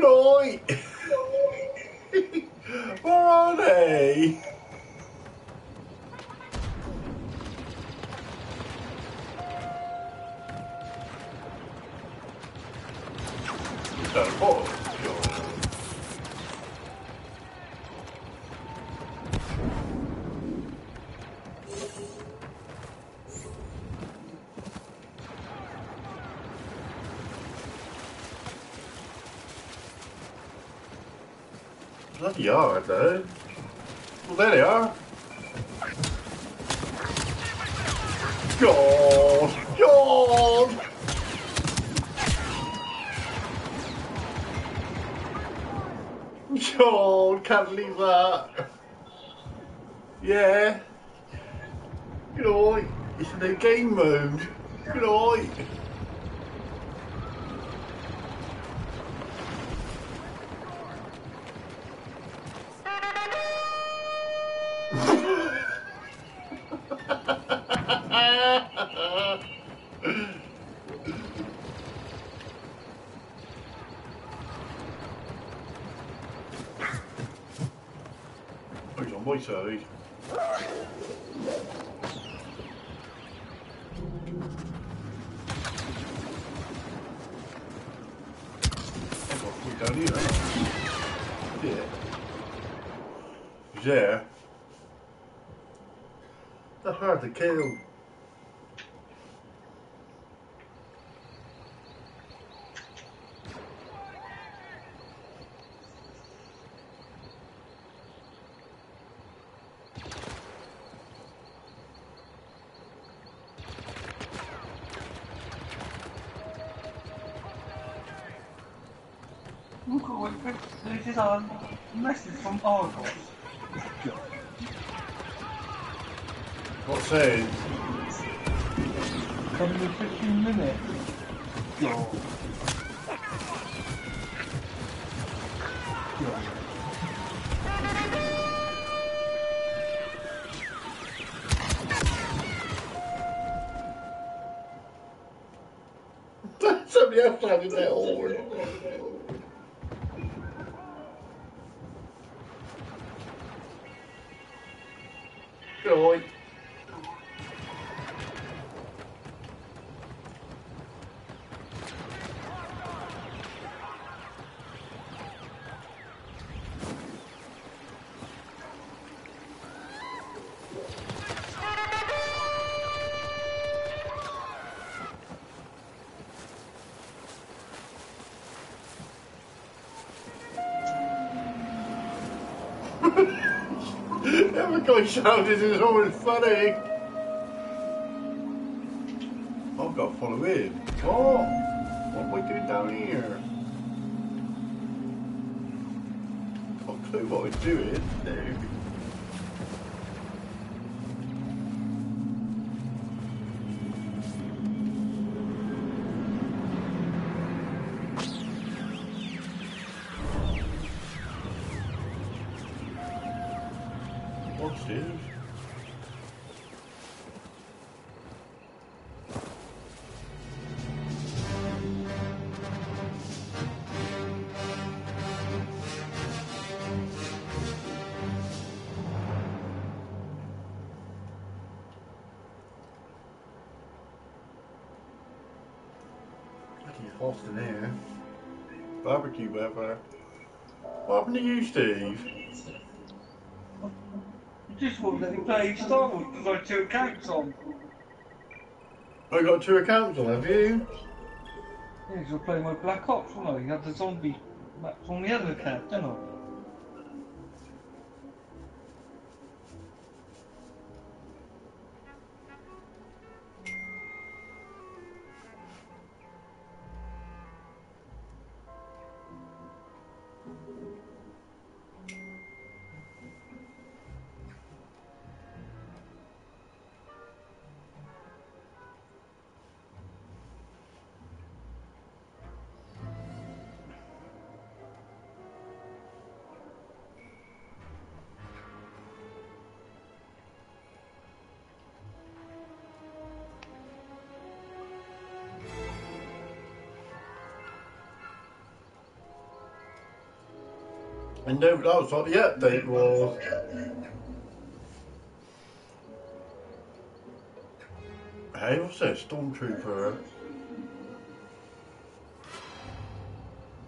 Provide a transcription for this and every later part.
Good night. Where Bloody hard though. Well, there they are. God! God! God, can't believe that. Yeah. Good eye. It's a new game mode. Good eye. He's on my side. I've got to put down here. Yeah. There. That's hard to kill. What this is a message from Argos. What saying? Coming in 15 minutes. Yo. Yo. Somebody else that horn. Every shouted is always funny. I've got to follow in. What? What am I doing down here? I've Got a clue what I'm doing. No. Hot here. Barbecue weather. What happened to you, Steve? You just won't let me play Star Wars because I had two accounts on. Oh, I got two accounts on, have you? Yeah, 'cause I play my Black Ops, wasn't I? You had the zombie maps on the other account, didn't I? And no, was what the update was. Hey, what's that? Stormtrooper.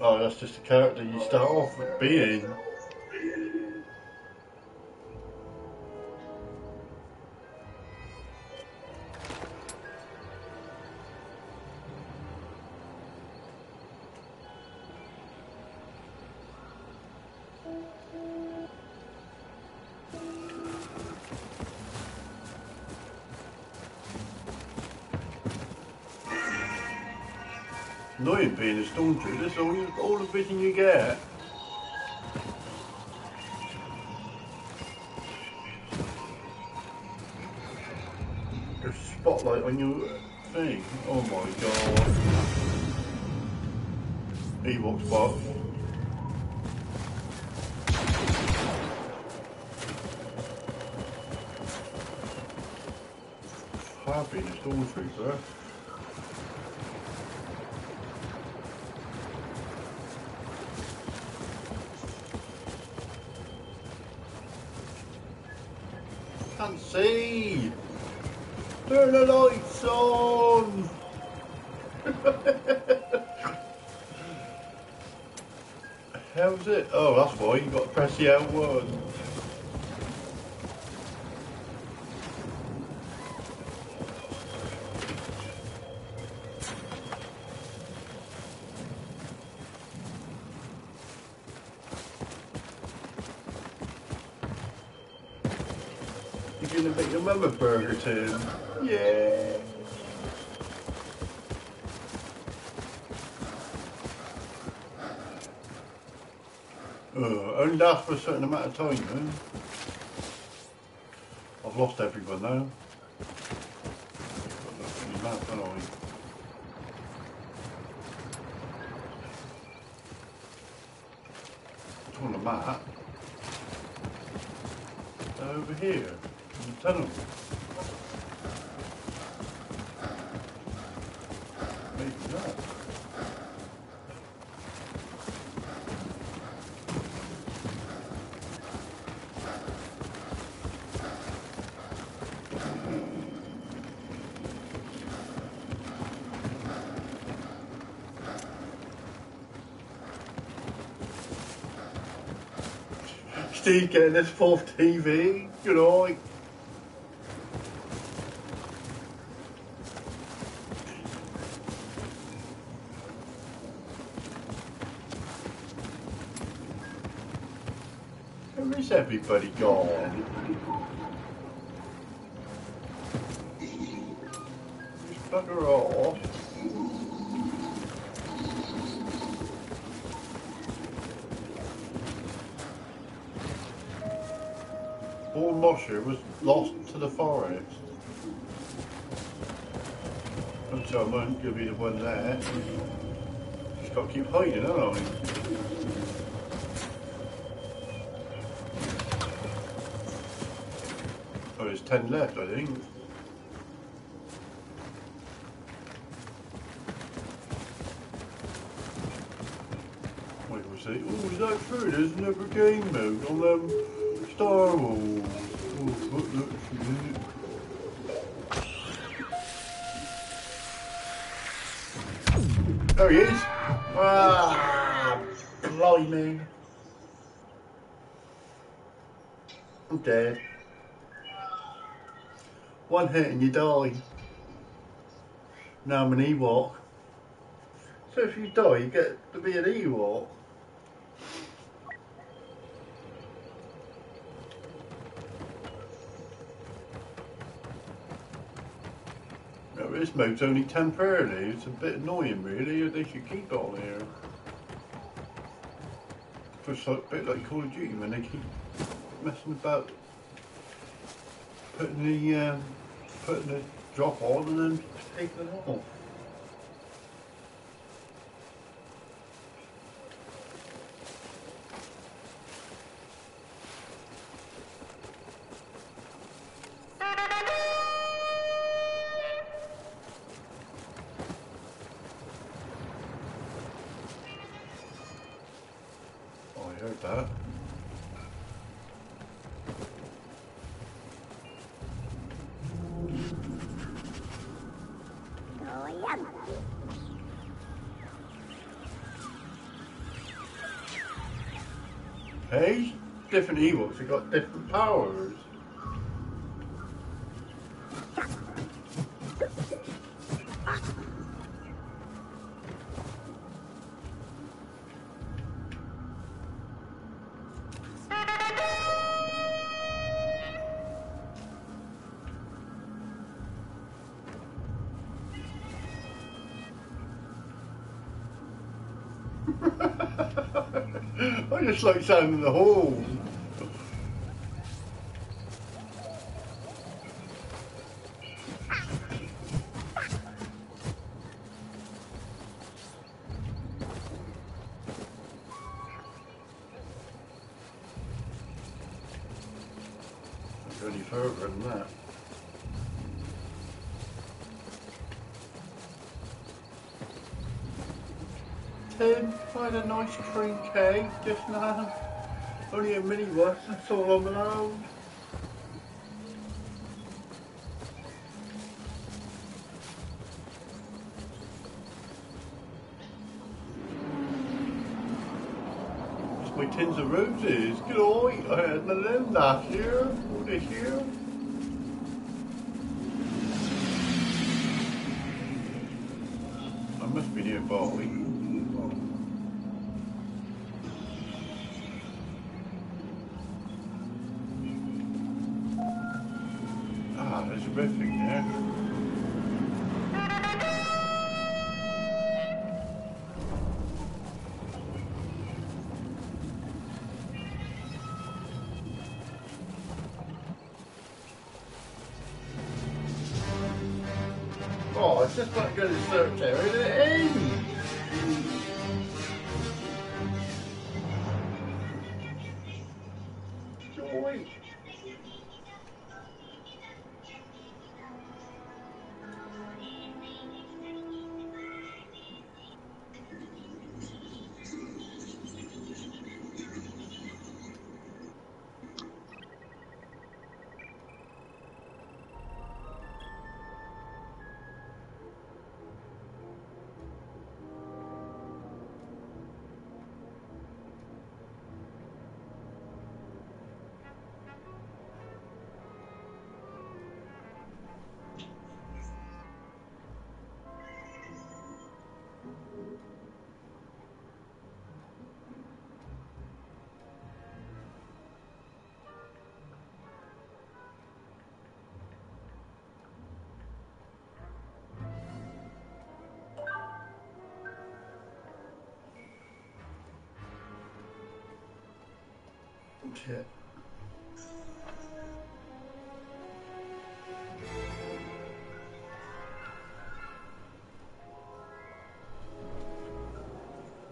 Oh, that's just a character you start off with being. Annoying being a stormtrooper, all, you, all the vision you get. A spotlight on your thing. Oh my god. Ewok spot. I've been a stormtrooper. Can't see. Turn the lights on. How's it? Oh, that's why you got to press the L1. Tim. Yeah. Uh, only lasts for a certain amount of time, man. I've lost everyone now. Map. Over here, in the tunnel. Maybe not. Steve getting this fourth TV, you know, like, where is everybody gone? Paul Mosher was lost to the forest. And so I won't give you the one there. Just got to keep hiding, haven't I? Oh, there's ten left, I think. Wait, we see? oh, is that true? There's another game mode on um, Star Wars. There he is. Ah, blimey. I'm dead. One hit and you die. Now I'm an Ewok. So if you die, you get to be an Ewok. This mode's only temporarily. It's a bit annoying, really. They should keep it on here. Like, a bit like Call of Duty when they keep messing about putting the um, putting the drop on and then taking it off. Hey, different evils. have got different powers. Just like sounding the horn. Don't go any further than that. Tim, I had a nice cream cake just now. Only a mini one, that's all I'm allowed. It's my tins of roses. Good eye. I had them last year or this year. I must be nearby. Not going to search Shit.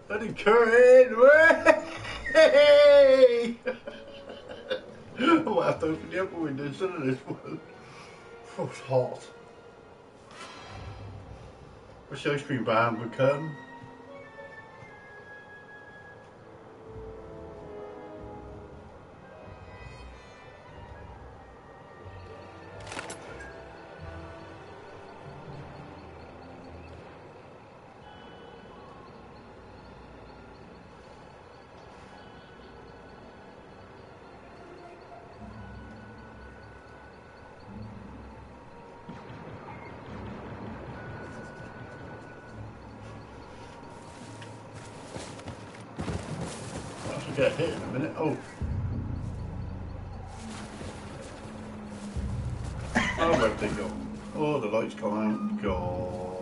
Eddie Curran! Hey! I might have to open the upper window instead of this one. Oh, it's hot. Wish the ice cream van would Get hit in a minute. Oh. Oh, where'd they go? Oh, the lights gone out. God.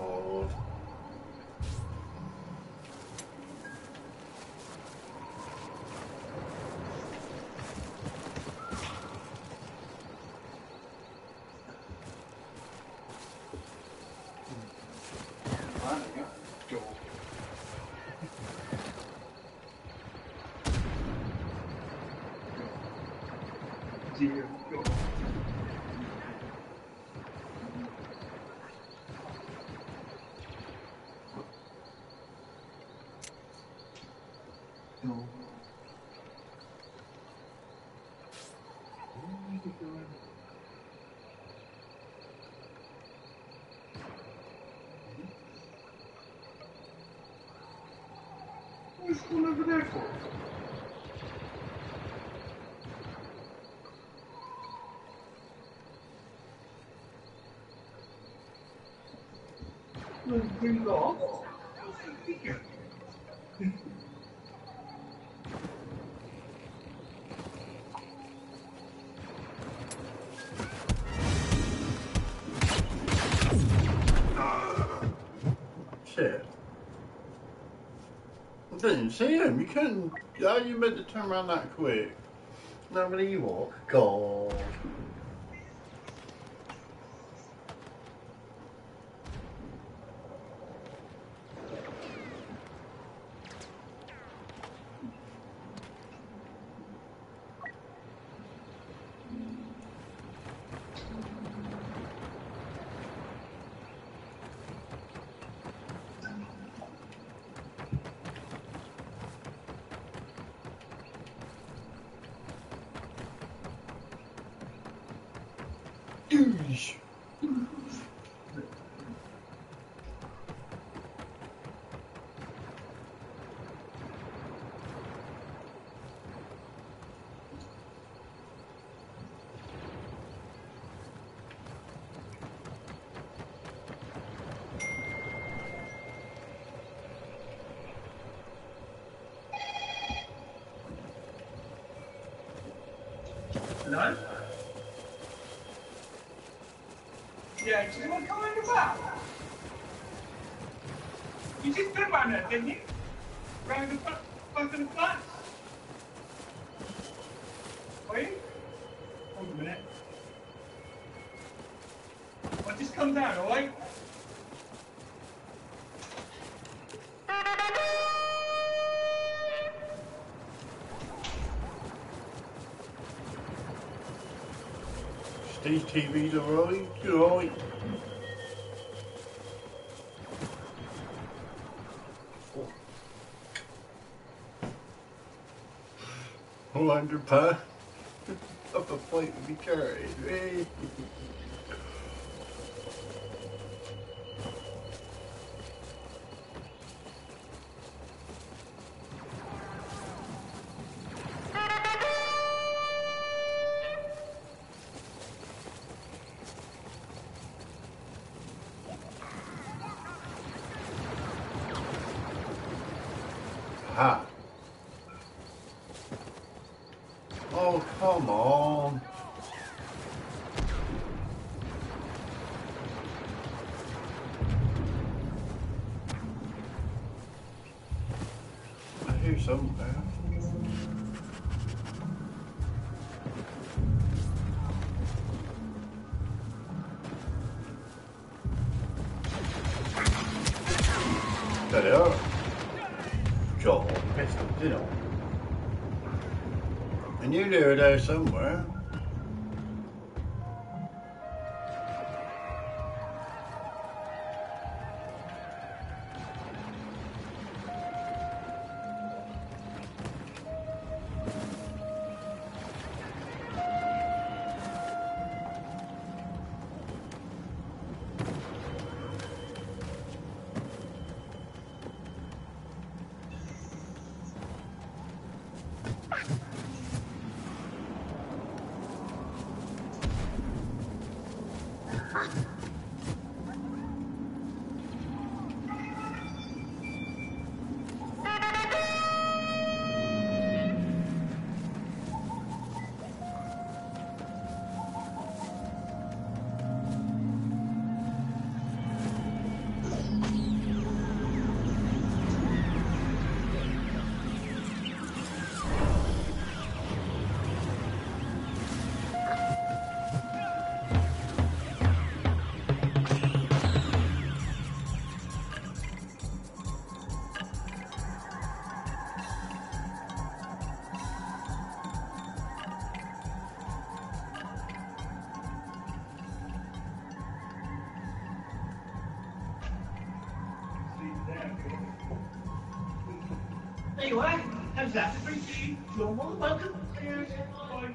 What's going over there for? It didn't see him. You couldn't. How you meant to turn around that quick? Nobody you walk. God. Tchau. Yeah, do you want to come in the back? You just been around there, didn't you? Round the the flat? Are you? Hold a minute. I'll just come down, alright? These TVs are. You're right. One hundred pounds of a plate to be carried. Somewhere. There they are. Joel pistol, you know. Knew there somewhere. I'm glad you. You're more welcome. Cheers. Bye.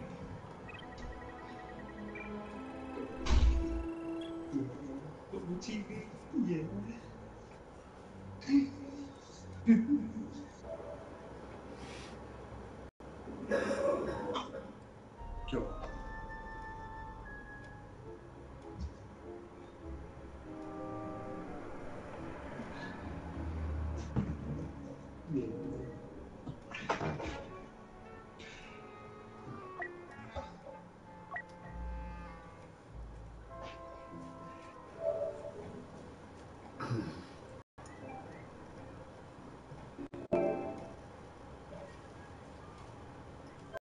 TV. Yeah.